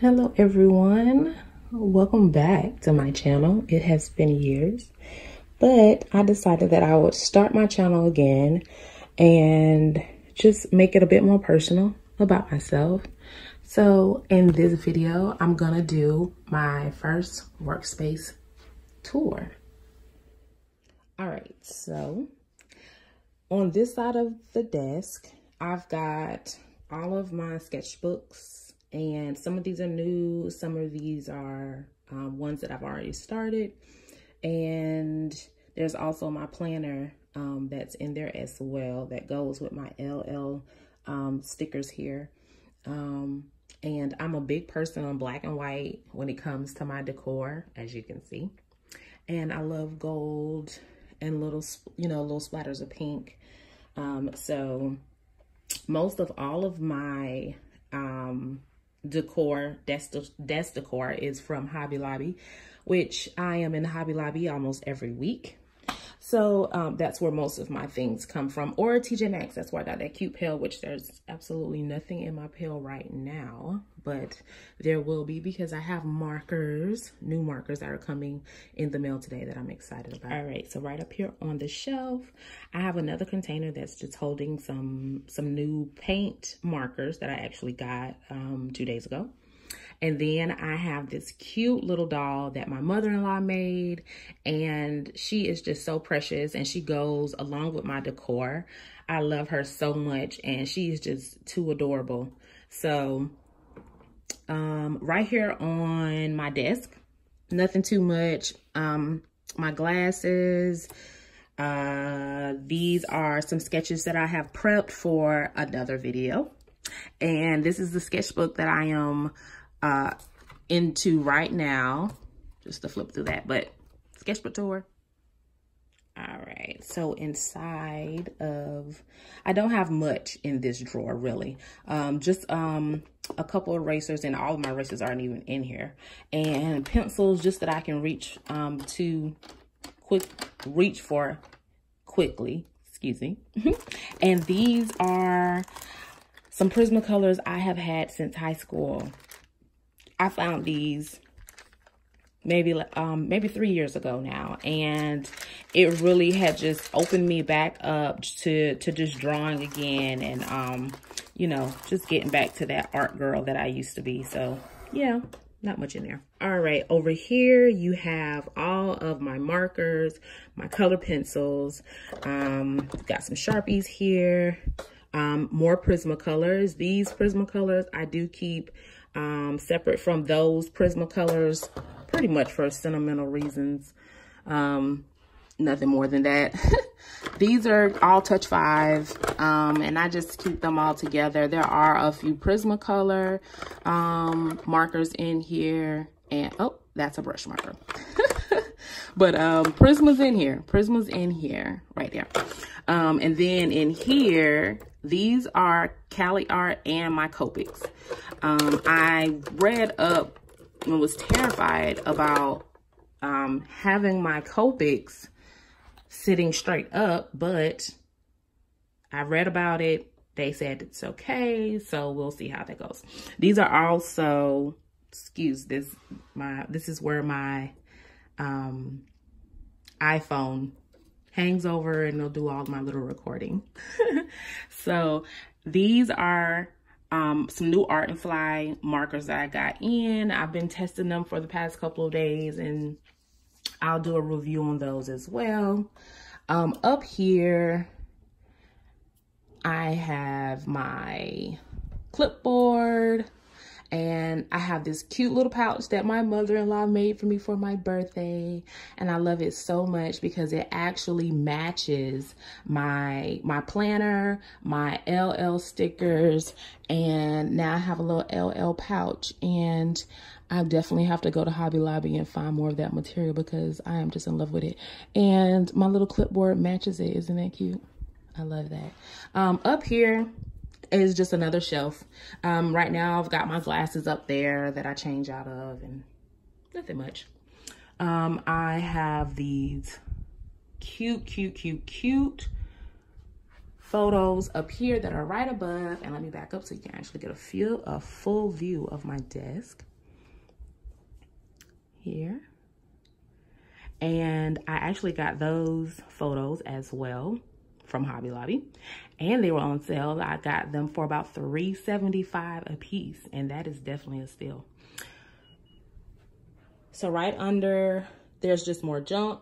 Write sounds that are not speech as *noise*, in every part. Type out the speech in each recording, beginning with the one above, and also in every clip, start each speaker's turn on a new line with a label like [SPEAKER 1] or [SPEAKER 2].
[SPEAKER 1] Hello everyone. Welcome back to my channel. It has been years, but I decided that I would start my channel again and just make it a bit more personal about myself. So in this video, I'm gonna do my first workspace tour. All right, so on this side of the desk, I've got all of my sketchbooks and some of these are new, some of these are um, ones that I've already started. And there's also my planner um, that's in there as well that goes with my LL um, stickers here. Um, and I'm a big person on black and white when it comes to my decor, as you can see. And I love gold and little, you know, little splatters of pink. Um, so most of all of my um, decor, desk, desk decor is from Hobby Lobby, which I am in Hobby Lobby almost every week. So um, that's where most of my things come from. Or TJ Maxx, that's where I got that cute pail, which there's absolutely nothing in my pail right now. But there will be because I have markers, new markers that are coming in the mail today that I'm excited about. All right, so right up here on the shelf, I have another container that's just holding some, some new paint markers that I actually got um, two days ago. And then I have this cute little doll that my mother-in-law made. And she is just so precious and she goes along with my decor. I love her so much and she is just too adorable. So um, right here on my desk, nothing too much. Um, my glasses, uh, these are some sketches that I have prepped for another video. And this is the sketchbook that I am uh, into right now. Just to flip through that, but sketchbook tour. All right, so inside of, I don't have much in this drawer really. Um, just um, a couple erasers and all of my erasers aren't even in here. And pencils just that I can reach um, to quick, reach for quickly, excuse me. *laughs* and these are some Prismacolors I have had since high school. I found these maybe um maybe three years ago now and it really had just opened me back up to to just drawing again and um you know just getting back to that art girl that i used to be. So yeah not much in there. All right over here you have all of my markers my color pencils um got some sharpies here um more prismacolors. These prismacolors i do keep um, separate from those Prismacolors, pretty much for sentimental reasons. Um, nothing more than that. *laughs* These are all Touch 5, um, and I just keep them all together. There are a few Prismacolor um, markers in here, and oh, that's a brush marker. *laughs* but um, Prisma's in here. Prisma's in here, right there. Um, and then in here, these are Caliart and my Copics. Um, I read up and was terrified about um, having my Copics sitting straight up, but I read about it. They said it's okay, so we'll see how that goes. These are also, excuse this, my this is where my um, iPhone hangs over and they'll do all my little recording. *laughs* so these are um, some new Artnfly markers that I got in. I've been testing them for the past couple of days and I'll do a review on those as well. Um, up here, I have my clipboard, and I have this cute little pouch that my mother-in-law made for me for my birthday. And I love it so much because it actually matches my, my planner, my LL stickers, and now I have a little LL pouch. And I definitely have to go to Hobby Lobby and find more of that material because I am just in love with it. And my little clipboard matches it. Isn't that cute? I love that. Um, up here, is just another shelf. Um, right now I've got my glasses up there that I change out of and nothing much. Um, I have these cute, cute, cute, cute photos up here that are right above. And let me back up so you can actually get a feel, a full view of my desk. Here. And I actually got those photos as well from Hobby Lobby. And they were on sale. I got them for about $3.75 a piece. And that is definitely a steal. So right under, there's just more junk.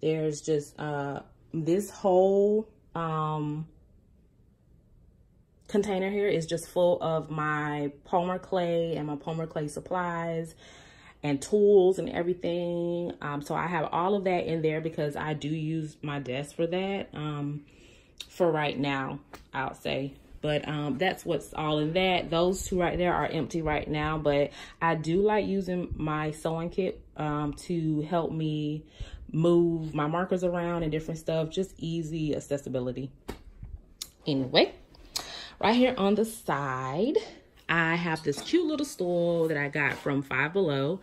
[SPEAKER 1] There's just uh, this whole um, container here is just full of my polymer clay and my polymer clay supplies and tools and everything. Um, so I have all of that in there because I do use my desk for that um, for right now, I'll say. But um, that's what's all in that. Those two right there are empty right now, but I do like using my sewing kit um, to help me move my markers around and different stuff. Just easy accessibility. Anyway, right here on the side, I have this cute little stool that I got from Five Below.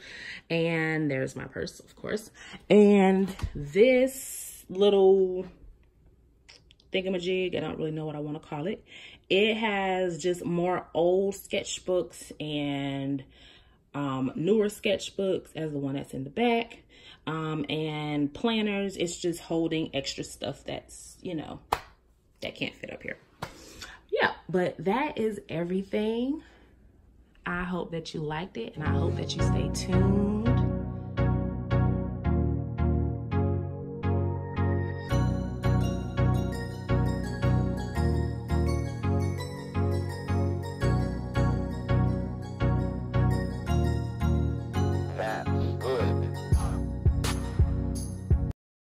[SPEAKER 1] And there's my purse, of course. And this little thingamajig, I don't really know what I want to call it. It has just more old sketchbooks and um, newer sketchbooks as the one that's in the back. Um, and planners, it's just holding extra stuff that's, you know, that can't fit up here. Yeah, but that is everything I hope that you liked it and I hope that you stay tuned